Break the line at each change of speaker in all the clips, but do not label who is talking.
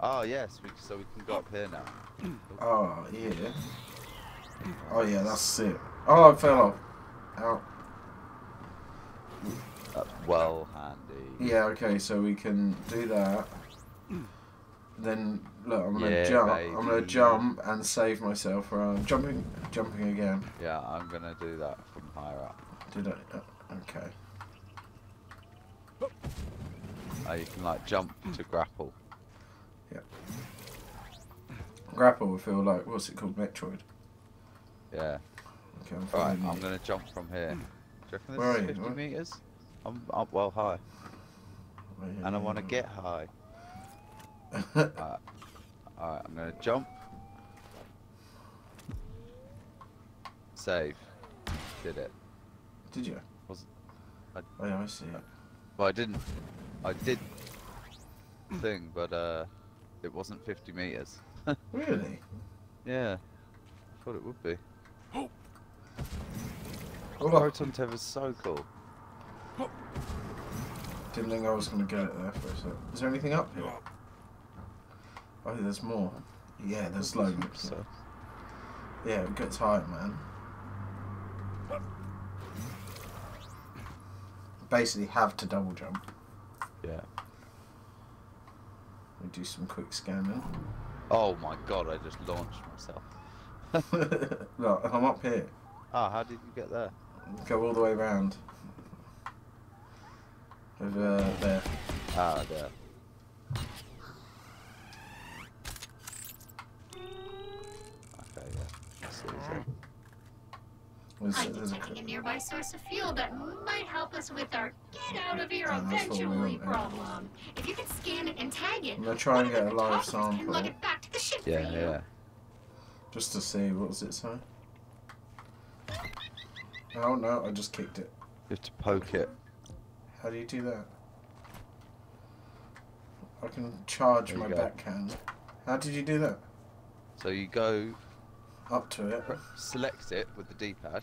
Oh yes, we, so we can go up here now.
Oh, yeah. Oh, yeah, that's it. Oh, I fell off. Ow.
That's well handy.
Yeah, okay, so we can do that. Then, look, I'm gonna
Yeah,
jump. I'm gonna jump and save myself. Where I'm jumping, jumping again.
Yeah, I'm gonna do that from higher up.
Did I? uh, Okay.
Oh, you can like jump to grapple.
Grapple would feel like what's it called, Metroid.
Yeah.
Okay, I'm
Right, I'm gonna jump from here. Do you reckon
Where
this
are you?
50
Where?
meters? I'm up well high,
yeah,
and I want to get high. Alright, I'm gonna jump. Save. Did it.
Did you?
Was- I-
Oh, yeah, I see it.
Well, I didn't. I did thing, but uh, it wasn't 50 meters.
Really?
Yeah. I Thought it would be.
Oh,
Proton Tev is so cool.
didn't think I was gonna get it there for a sec. Is there anything up here? Oh, there's more. Yeah, there's loads.
So,
Yeah, it gets higher, man. Basically, have to double jump.
yeah.
We do some quick scanning.
Oh my god, I just launched myself.
Look, I'm up here.
Ah, how did you get there?
Go all the way around. Over there.
Ah, there. Okay, yeah. I see what you're saying.
There's,
I'm
a,
detecting a nearby source of fuel that might help us with our get out of here
that's what we
eventually
want, yeah.
problem. If you can scan it and tag it,
I'm gonna try and get a live
photographers can lug
sample.
it back to the ship
Yeah,
for you.
yeah.
just to see what does it say. Oh no, I just kicked it.
You have to poke it.
How do you do that? I can charge
There
my
go.
backhand. How did you do that?
So you go,
Up to it.
pr- select it with the D-pad,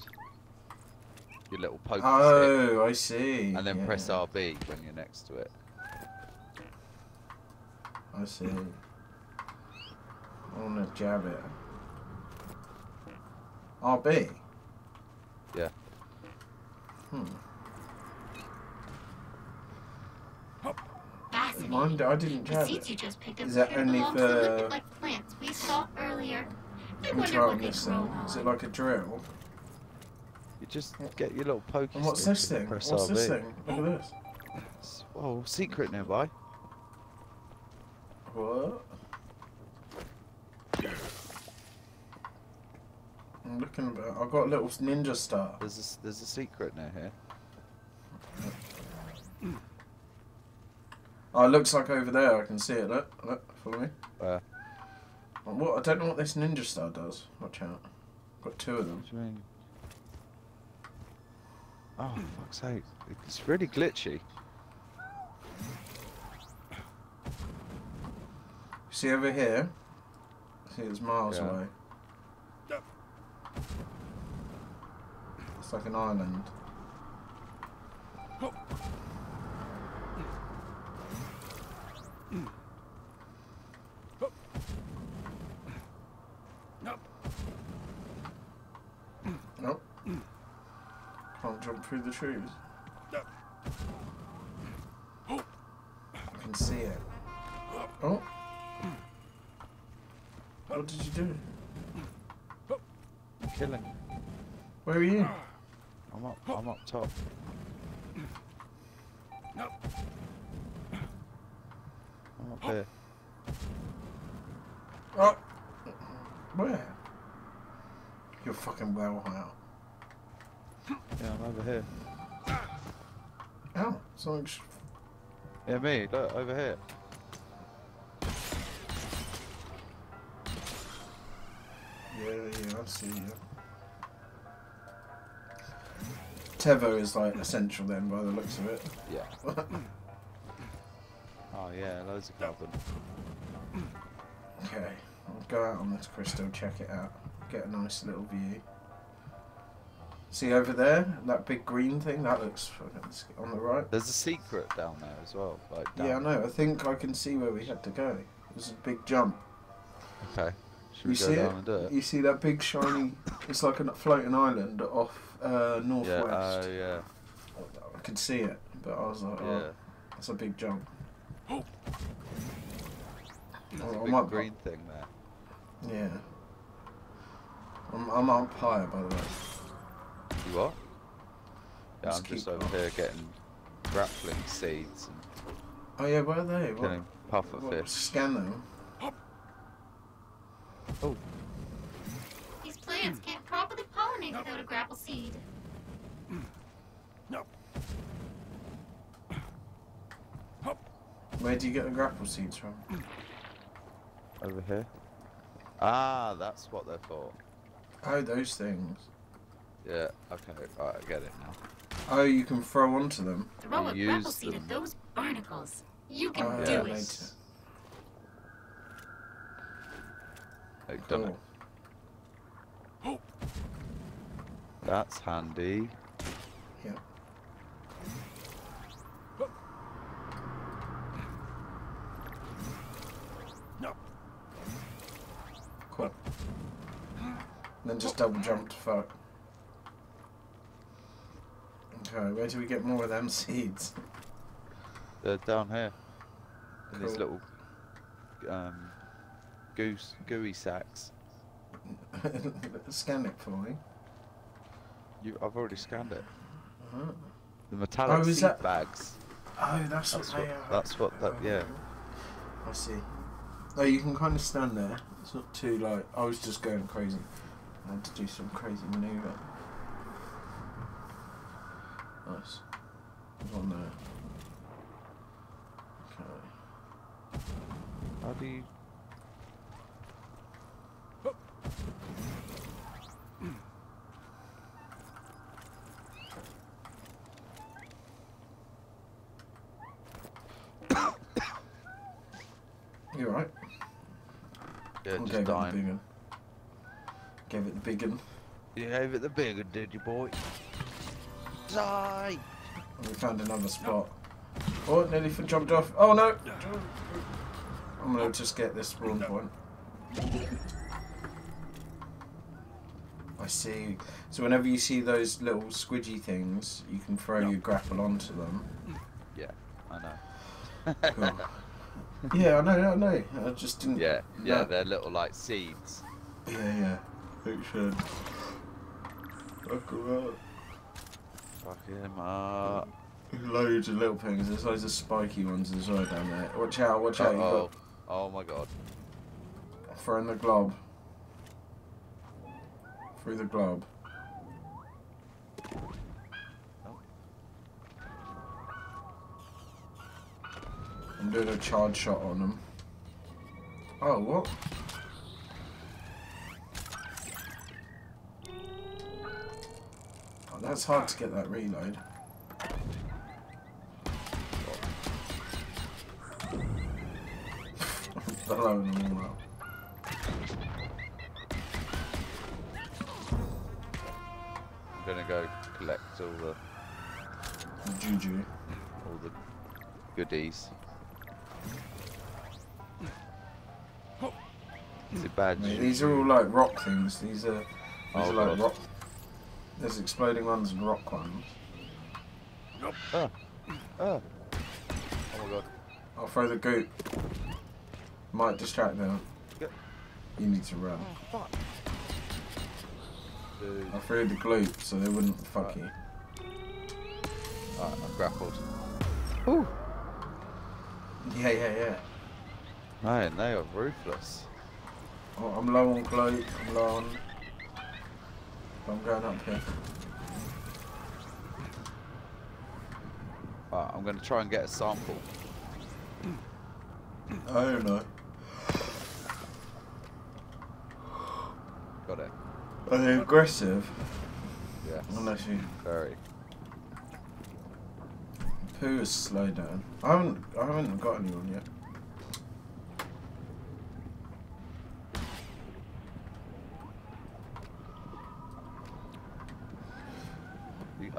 your little poke stick,
Oh, I see.
and then
yeah,
press RB when you're next to it.
I see. I want to jab it. RB?
Yeah.
Hmm.
Fascinating.
Mine, I didn't
The
jab
seeds
it.
you just picked up
Is that only for-
lipid-like plants we saw earlier. I
Let me try on this thing. Is it like a drill?
You just get your little poke
And what's this thing? What's
RB.
this thing? Look at this.
It's- Oh, secret nearby.
What? I'm looking about. I've got a little ninja star.
There's a, s- there's a secret near here.
Oh, it looks like over there. I can see it. Look, look, follow me.
Where?
What? I don't know what this ninja star does. Watch out. Got two of them.
What do you mean? Oh, fuck's sake. It's really glitchy.
See over here? See, it's miles
Yeah.
away. It's like an island. Oh. Nope. Can't jump through the trees. I can see it. Oh. What did you do?
I'm killing.
Where are you?
I'm up. I'm up top. I'm up here.
Oh. Where? You're fucking well out.
Yeah, I'm over here.
Ow. Something. Sh-
Yeah, me. Look over here.
yeah, yeah, I see you. Tevo is like essential then, by the looks of it.
Yeah. Oh yeah, loads of carbon.
Okay, I'll go out on this crystal, check it out, get a nice little view. See over there, that big green thing. That looks fucking on the right.
There's a secret down there as well. Like down.
Yeah, I know. I think I can see where we had to go. There's a big jump.
Okay. Should
You
we
see
go
it?
down and do it?
You see that big shiny? it's like a floating island off uh,
Yeah.
northwest.
Oh yeah.
I could see it, but I was like,
Yeah.
oh, that's a big jump.
There's
Oh,
a
I
big
might-
green thing there.
Yeah. I'm, I'm up higher, by the way.
You what? Yeah,
Just
I'm just over
going.
here getting grappling seeds and
Oh yeah, where are they? What,
killing puffer
what, scan them.
Oh,
These plants can't properly pollinate without a grapple seed.
Where do you get the grapple seeds from?
over here. Ah, that's what they're for.
Oh, those things.
Yeah. Okay. Right, oh, I get it now.
Oh, you can throw onto them.
Throw a
Use
grapple seed
them.
at those barnacles. You can
Oh,
do
yeah,
it.
later.
I've done it.
Cool.
That's handy.
Yeah. Cool. Then just double jump to fuck. Where do we get more of them seeds?
They're down here. In these little um, goose gooey sacks.
Scan it for me.
You, I've already scanned it.
Uh-huh.
The metallic
Oh,
seed
that-
bags.
Oh, that's,
That's
what are.
that's what that- yeah.
I see. Oh, you can kind of stand there. It's not too like. I was just going crazy. I had to do some crazy maneuver. Nice. There's one there. Okay.
How do you?
You alright?
Yeah,
I
just
it the
dying.
big one. Gave it the big one.
You gave it the big one, did you, boy? Die!
And we found another spot. Oh, nearly jumped off. Oh no! I'm gonna just get this spawn point. I see. So whenever you see those little squidgy things, you can throw your grapple onto them.
Yeah, I know.
Cool. yeah, I know, I know. I just didn't.
Yeah, yeah,
No.
they're little like seeds.
Yeah, yeah. Thanks, Shane. Fuck 'em up.
Fuck him up.
Uh, loads of little things. There's loads of spiky ones as well down there. Watch out, watch out. You've
oh. Oh my god.
throwing the glob. Through the glob. I'm doing a charge shot on them. Oh, what? That's hard to get that reload. Blowing them all up.
I'm gonna go collect all the
The juju.
all the goodies. Oh. Is it bad?
Mate, these are all like rock things. These are these
Oh,
are like
God.
rock. There's exploding ones and rock ones.
Oh. Oh. Oh my god.
I'll throw the goop. Might distract them.
Yeah.
You need to run.
Oh, fuck. Dude.
I threw the gloop so they wouldn't fuck you.
Alright, I'm grappled. Ooh.
Yeah, yeah, yeah.
Man, they are ruthless.
Oh, I'm low on gloop. I'm low on. I'm going up here.
Alright, I'm gonna try and get a sample.
I don't know.
Got it.
Are they aggressive?
Yes.
Unless you.
Very.
Poo is slow down. I haven't. I haven't got anyone yet.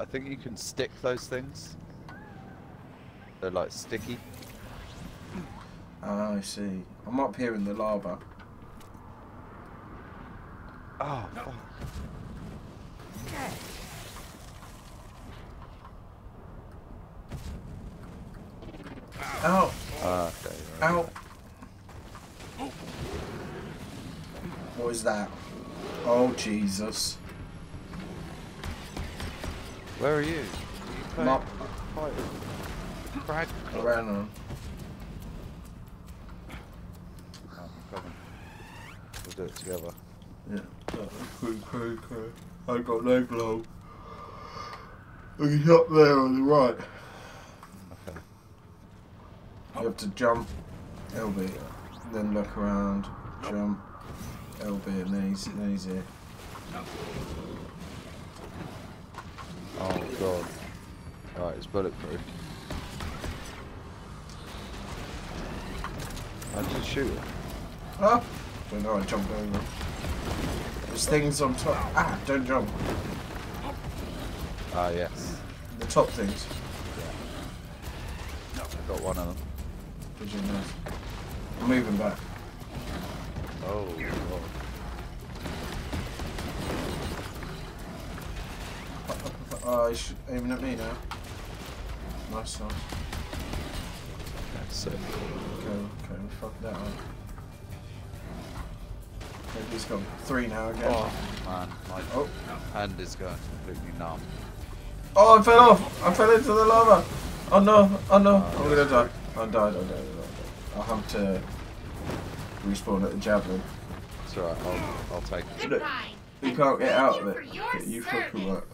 I think you can stick those things. They're like sticky.
Ah, I see. I'm up here in the lava.
Oh, fuck.
Ow!
Ah, okay. right.
Ow! What is that? Oh, Jesus.
Where are you? Are you playing
up.
quite a frag
I ran on.
Oh, I'm coming. We'll do it together.
Yeah. Okay, okay, okay. I got no glow. He's up there on the right.
Okay.
You have to jump, LB, then look around, jump, LB, and then he's, then he's here.
Oh god. Alright, it's bulletproof. How did shoot it?
Ah! Don't know, I jumped over. There's things on top. Ah, don't jump.
Ah, yes.
The top things. Yeah.
I got one of them.
Did you know? I'm moving back.
Oh, god.
Oh, he's aiming at me now. Nice, nice.
That's sick.
Okay, okay, we fucked that up. Maybe he's got three now again.
Oh, man. My
Oh.
hand is going completely numb.
Oh, I fell off! I fell into the lava! Oh no, oh no, oh, I'm gonna die. I died, I died, I died. I'll have to respawn at the javelin.
It's alright, I'll, I'll take it.
Look,
Goodbye.
You can't get out of it. You fucking
service.
work.